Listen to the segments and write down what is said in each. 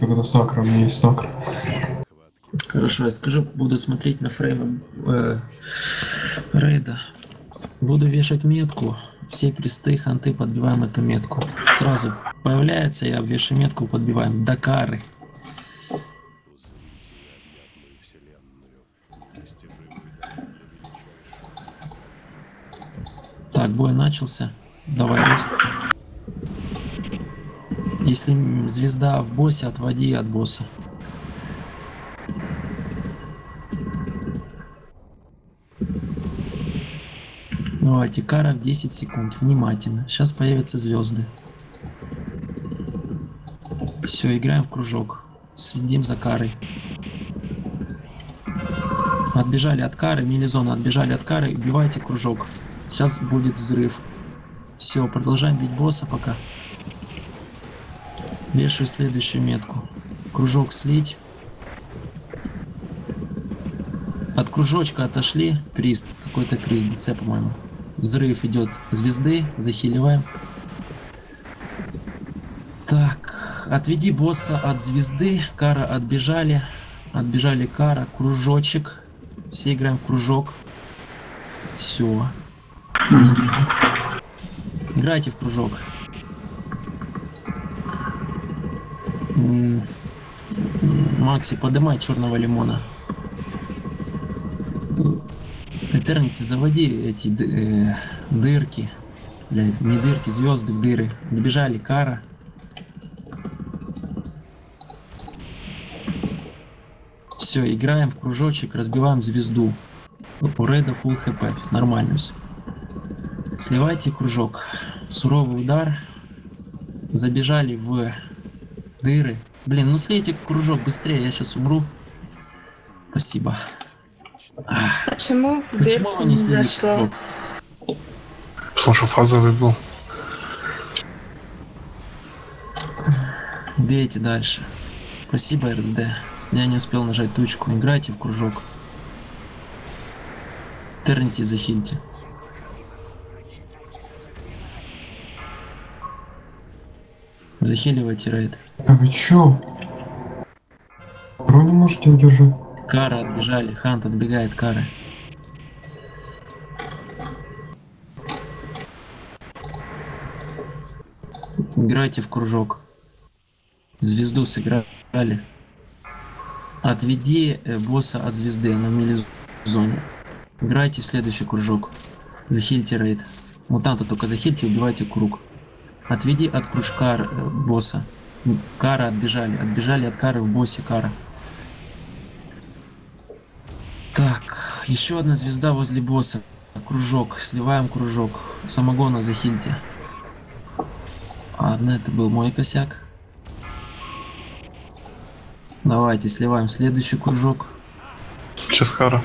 Когда сакра, у меня есть сакра. Хорошо, я скажу, буду смотреть на фреймы э, рейда. Буду вешать метку. Все присты, ханты подбиваем эту метку. Сразу появляется, я вешаю метку, подбиваем. Дакары. Так, бой начался. Давай, рост. Если звезда в боссе, отводи от босса. Давайте, кара в 10 секунд. Внимательно. Сейчас появятся звезды. Все, играем в кружок. Следим за карой. Отбежали от кары, милизона, отбежали от кары, убивайте кружок. Сейчас будет взрыв. Все, продолжаем бить босса пока. Вешаю следующую метку. Кружок слить. От кружочка отошли. Прист. Какой-то прист. ДЦ, по-моему. Взрыв идет звезды. Захиливаем. Так. Отведи босса от звезды. Кара отбежали. Отбежали кара. Кружочек. Все играем в кружок. Все. Играйте в кружок. Макси, подымай черного лимона. Этернити, заводи эти э, дырки. Блядь, не дырки, звезды в дыры. Добежали кара. Все, играем в кружочек, разбиваем звезду. У Реда full хп, нормально все. Сливайте кружок. Суровый удар. Забежали в дыры. Блин, ну слейте кружок быстрее, я сейчас умру. Спасибо. Почему почему вы не зашло? Потому что фазовый был. Бейте дальше. Спасибо, РД. Я не успел нажать тучку. Играйте в кружок. Тернити захильте. Захиливайте рейд. А вы чё? Бро не можете удержать? Кара отбежали. Хант отбегает Кара. Играйте в кружок. Звезду сыграли. Отведи э, босса от звезды, она в мили-зоне. Играйте в следующий кружок. Захильте рейд. Мутанта только захильте и убивайте круг. Отведи от кружка э, босса. Кара отбежали. Отбежали от Кары в боссе Кара. Так, еще одна звезда возле босса. Кружок. Сливаем кружок. Самогона захильте. Ладно, это был мой косяк. Давайте сливаем следующий кружок. Сейчас кара.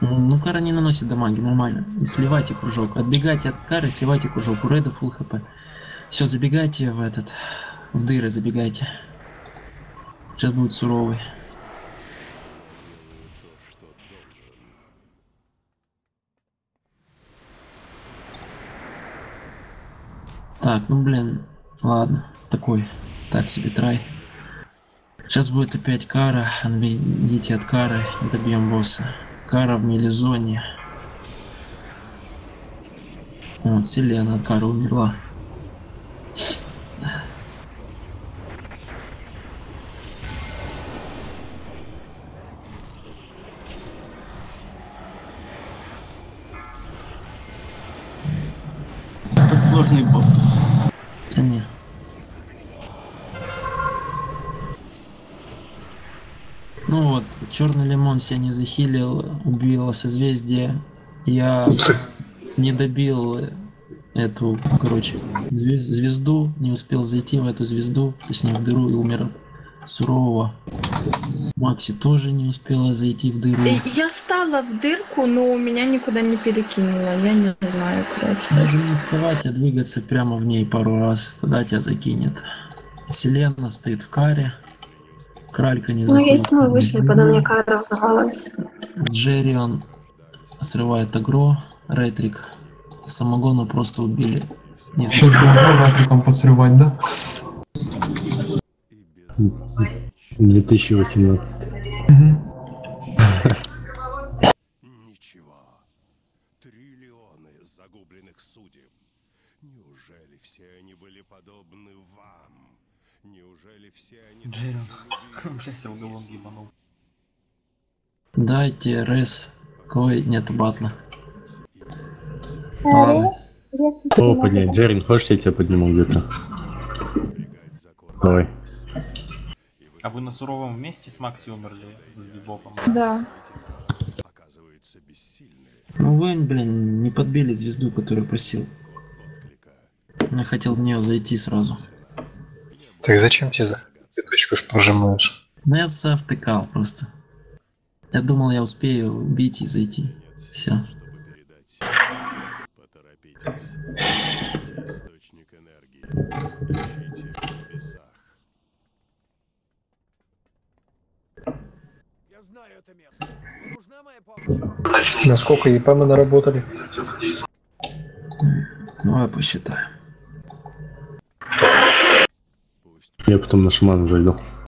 М, Ну, кара не наносит дамаги, нормально. И сливайте кружок. Отбегайте от кары, сливайте кружок. У Реда фул хп. Все, забегайте в этот... В дыры забегайте. Сейчас будет суровый. Так, ну блин, ладно, такой, так себе трай. Сейчас будет опять кара, отбегите от кары, добьем босса. Кара в мелизоне. Вот, Селена от кары умерла. Сложный босс. Да не. Ну вот, черный лимон себя не захилил, убил созвездие. Я не добил эту, короче, зве- звезду, не успел зайти в эту звезду, точнее в дыру и умер сурового. Макси тоже не успела зайти в дыру. И Я стала в дырку, но у меня никуда не перекинуло. Я не знаю, короче. Нужно не вставать, а двигаться прямо в ней пару раз, тогда тебя закинет. Селена стоит в каре. Кралька не Ну, если мы вышли, подо мне кара взорвалась. Джеррион срывает агро. Ретрик. Самогона просто убили. Не Сейчас будем ратником подсрывать, да? 2018. Ничего. Триллионы загубленных судеб. Неужели все они были подобны вам? Неужели все они... Любили Блять, алголон ебанул. Дайте РС. Кой нет батла. Ладно. Кого поднять? Джерин, хочешь, я тебя подниму где-то? Давай. А вы на суровом вместе с Макси умерли с бибопом? Да. оказываются бессильны. Ну вы, блин, не подбили звезду, которую просил. Я хотел в нее зайти сразу. Так зачем тебе за ты точку ж прожимаешь? Но я завтыкал просто. Я думал, я успею убить и зайти. Все. Чтобы передать силу. Поторопитесь. Ищите источник энергии. Ищите в небесах. Я знаю это место. Нужна моя помощь? Насколько ЕП мы наработали? Давай посчитаем. Пусть Я потом на шамана зайду.